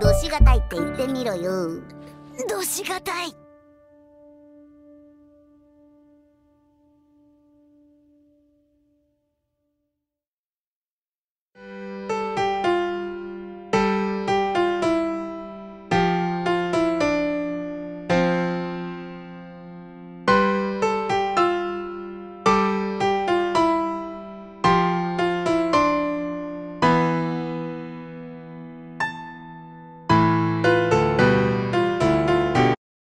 どしがたいって言ってみろよ。どしがたい